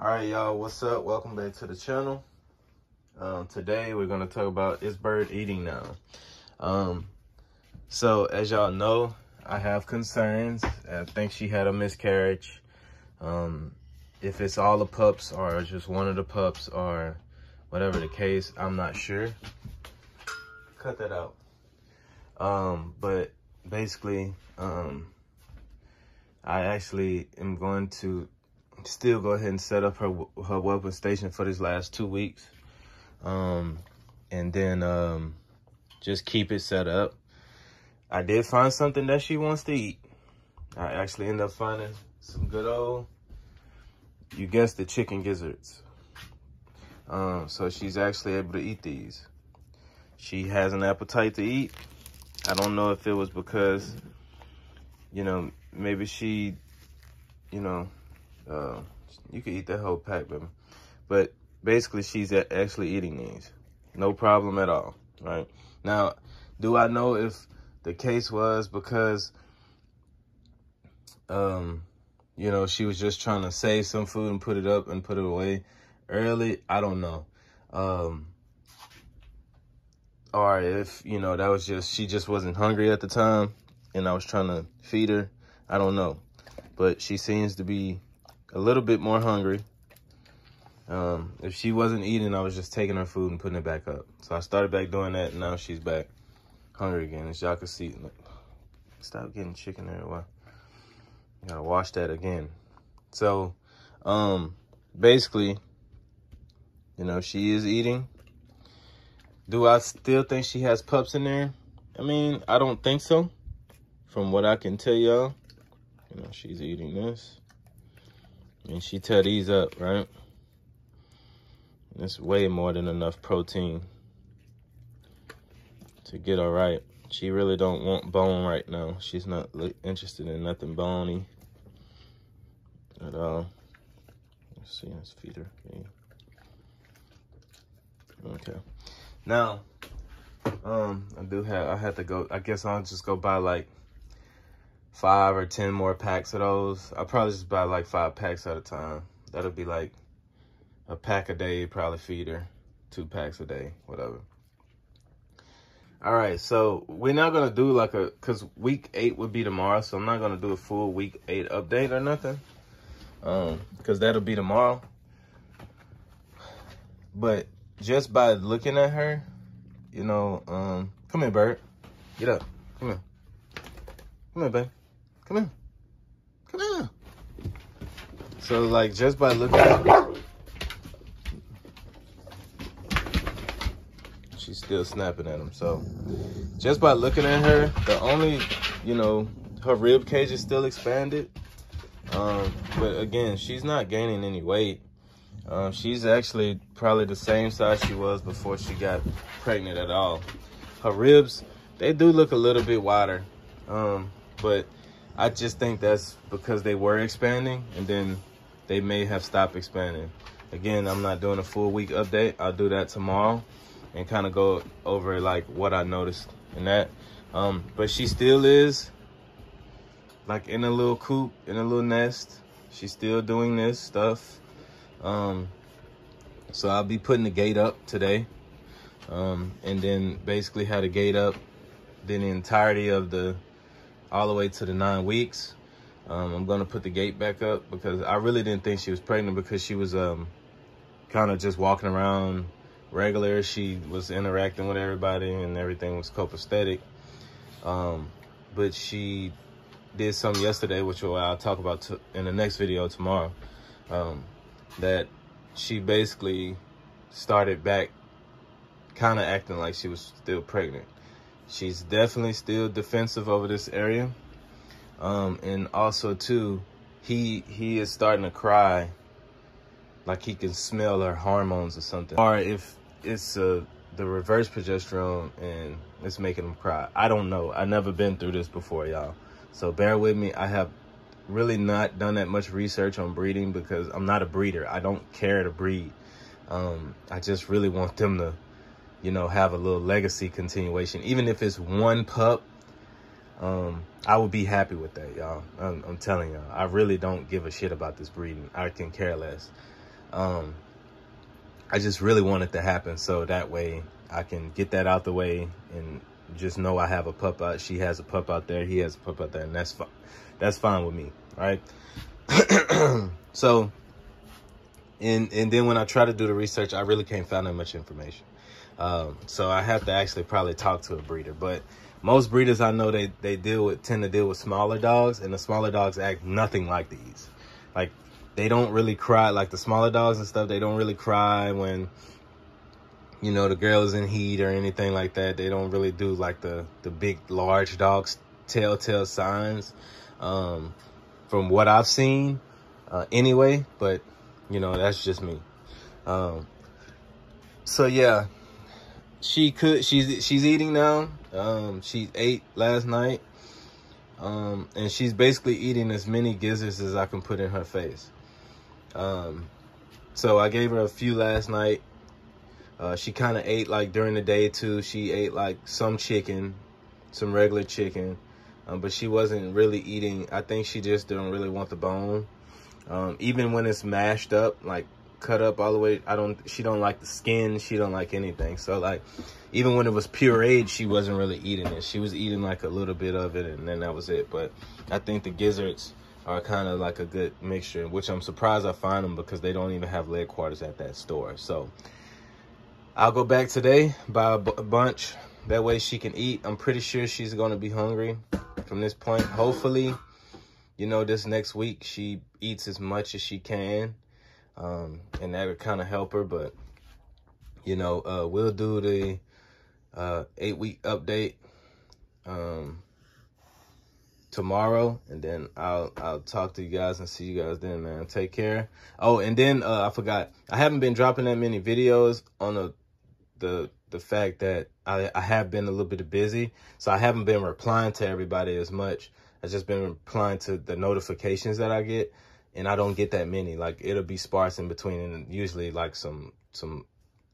All right, y'all, what's up? Welcome back to the channel. Um, today we're gonna talk about is bird eating now. Um, so as y'all know, I have concerns. I think she had a miscarriage. Um, if it's all the pups or just one of the pups or whatever the case, I'm not sure. Cut that out. Um, but basically, um, I actually am going to still go ahead and set up her her whelping station for these last two weeks. Um, and then um, just keep it set up. I did find something that she wants to eat. I actually ended up finding some good old, you guessed the chicken gizzards. Um, so she's actually able to eat these. She has an appetite to eat. I don't know if it was because, you know, maybe she, you know, uh, you could eat that whole pack. But basically, she's actually eating these. No problem at all, right? Now, do I know if the case was because, um, you know, she was just trying to save some food and put it up and put it away early? I don't know. Um, or if, you know, that was just, she just wasn't hungry at the time and I was trying to feed her. I don't know. But she seems to be a little bit more hungry. Um, if she wasn't eating, I was just taking her food and putting it back up. So I started back doing that, and now she's back hungry again. As y'all can see, stop getting chicken there. Why? Gotta wash that again. So, um, basically, you know, she is eating. Do I still think she has pups in there? I mean, I don't think so. From what I can tell y'all, you know, she's eating this. And she tear these up, right? It's way more than enough protein to get her right. She really don't want bone right now. She's not interested in nothing bony at all. Let's see, let's feed her. Okay. Now, um, I do have, I had to go, I guess I'll just go buy like five or 10 more packs of those. I'll probably just buy like five packs at a time. That'll be like a pack a day, probably feed her. Two packs a day, whatever. All right, so we're not gonna do like a, cause week eight would be tomorrow, so I'm not gonna do a full week eight update or nothing. Um, cause that'll be tomorrow. But just by looking at her, you know, um, come here, Bert. Get up. Come here. Come here, babe. Come here. Come here. So, like, just by looking at her. she's still snapping at him. So, just by looking at her, the only, you know, her rib cage is still expanded. Um, but again, she's not gaining any weight. Um, she's actually probably the same size she was before she got pregnant at all. Her ribs, they do look a little bit wider. Um, but I just think that's because they were expanding and then they may have stopped expanding. Again, I'm not doing a full week update. I'll do that tomorrow and kind of go over like what I noticed in that. Um, but she still is like in a little coop, in a little nest. She's still doing this stuff. Um, so I'll be putting the gate up today. Um, and then basically had a gate up then the entirety of the all the way to the nine weeks. Um, I'm going to put the gate back up because I really didn't think she was pregnant because she was um, kind of just walking around regular. She was interacting with everybody and everything was copacetic. Um, but she did something yesterday, which I'll talk about in the next video tomorrow, um, that she basically started back kind of acting like she was still pregnant. She's definitely still defensive over this area. Um, and also too, he he is starting to cry like he can smell her hormones or something. Or if it's uh, the reverse progesterone and it's making him cry. I don't know. i never been through this before, y'all. So bear with me. I have really not done that much research on breeding because I'm not a breeder. I don't care to breed. Um, I just really want them to you know, have a little legacy continuation. Even if it's one pup, um, I would be happy with that, y'all. I'm, I'm, telling y'all, I really don't give a shit about this breeding. I can care less. Um, I just really want it to happen so that way I can get that out the way and just know I have a pup out. She has a pup out there. He has a pup out there, and that's fine. That's fine with me, right? so, and and then when I try to do the research, I really can't find that much information. Um, so I have to actually probably talk to a breeder. But most breeders I know they they deal with tend to deal with smaller dogs, and the smaller dogs act nothing like these. Like they don't really cry like the smaller dogs and stuff. They don't really cry when you know the girl is in heat or anything like that. They don't really do like the the big large dogs telltale signs. Um, from what I've seen, uh, anyway. But you know that's just me. Um, so yeah, she could. She's she's eating now. Um, she ate last night. Um, and she's basically eating as many gizzards as I can put in her face. Um, so I gave her a few last night. Uh, she kind of ate like during the day too. She ate like some chicken, some regular chicken, um, but she wasn't really eating. I think she just didn't really want the bone. Um, even when it's mashed up, like cut up all the way. I don't, she don't like the skin. She don't like anything. So like, even when it was pureed, she wasn't really eating it. She was eating like a little bit of it and then that was it. But I think the gizzards are kind of like a good mixture, which I'm surprised I find them because they don't even have leg quarters at that store. So I'll go back today, buy a, bunch. That way she can eat. I'm pretty sure she's going to be hungry from this point. Hopefully, you know, this next week she eats as much as she can um, and that would kind of help her. But you know, uh, we'll do the uh, eight week update um, tomorrow, and then I'll I'll talk to you guys and see you guys then, man. Take care. Oh, and then uh, I forgot, I haven't been dropping that many videos on the the the fact that I, I have been a little bit busy, so I haven't been replying to everybody as much. I've just been replying to the notifications that I get and I don't get that many. Like it'll be sparse in between, and usually like some some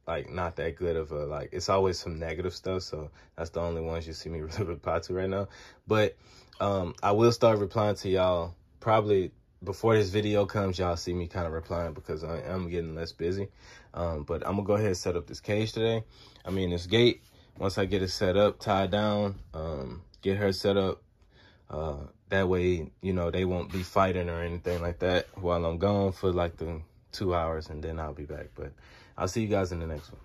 like not that good of a like. It's always some negative stuff, so that's the only ones you see me really reply to right now. But um, I will start replying to y'all probably before this video comes. Y'all see me kind of replying because I am getting less busy. Um, but I'm gonna go ahead and set up this cage today. I mean this gate. Once I get it set up, tied down, um, get her set up. Uh, that way, you know, they won't be fighting or anything like that while I'm gone for like the two hours and then I'll be back. But I'll see you guys in the next one.